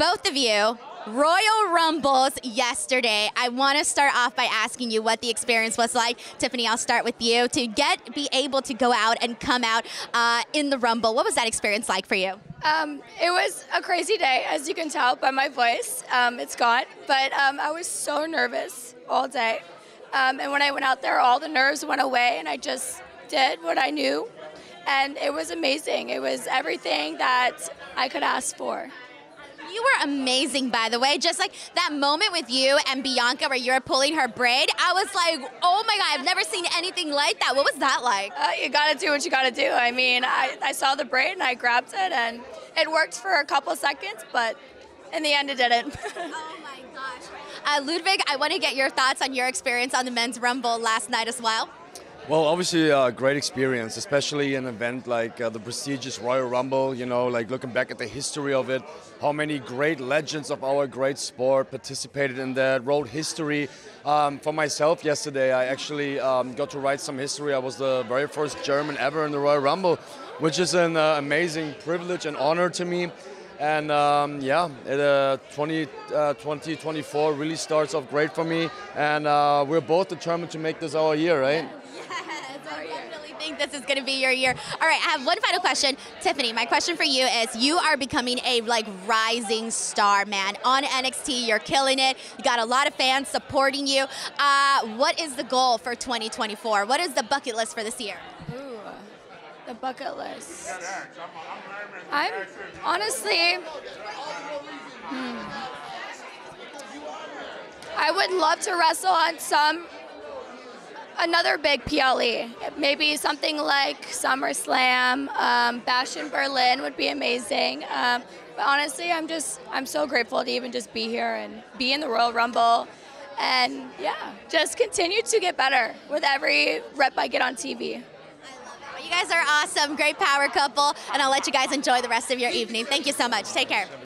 both of you, Royal Rumbles yesterday. I want to start off by asking you what the experience was like. Tiffany, I'll start with you. To get, be able to go out and come out uh, in the Rumble, what was that experience like for you? Um, it was a crazy day, as you can tell by my voice. Um, it's gone, but um, I was so nervous all day. Um, and when I went out there, all the nerves went away, and I just did what I knew. And it was amazing. It was everything that I could ask for. You were amazing, by the way. Just like that moment with you and Bianca where you were pulling her braid, I was like, oh my God, I've never seen anything like that. What was that like? Uh, you gotta do what you gotta do. I mean, I, I saw the braid and I grabbed it, and it worked for a couple seconds, but in the end, it didn't. oh my gosh. Uh, Ludwig, I want to get your thoughts on your experience on the men's rumble last night as well. Well, obviously a great experience, especially an event like uh, the prestigious Royal Rumble, you know, like looking back at the history of it, how many great legends of our great sport participated in that, wrote history. Um, for myself yesterday, I actually um, got to write some history. I was the very first German ever in the Royal Rumble, which is an uh, amazing privilege and honor to me. And um, yeah, it, uh, 20, uh, 2024 really starts off great for me. And uh, we're both determined to make this our year, right? Yes, I definitely think this is going to be your year. All right, I have one final question. Tiffany, my question for you is you are becoming a like rising star, man. On NXT, you're killing it. You got a lot of fans supporting you. Uh, what is the goal for 2024? What is the bucket list for this year? Ooh, the bucket list. I'm honestly. Hmm. I would love to wrestle on some another big PLE. Maybe something like SummerSlam, um, Bash in Berlin would be amazing. Um, but honestly, I'm just I'm so grateful to even just be here and be in the Royal Rumble. And yeah, just continue to get better with every rep I get on TV. You guys are awesome, great power couple, and I'll let you guys enjoy the rest of your evening. Thank you so much. Take care.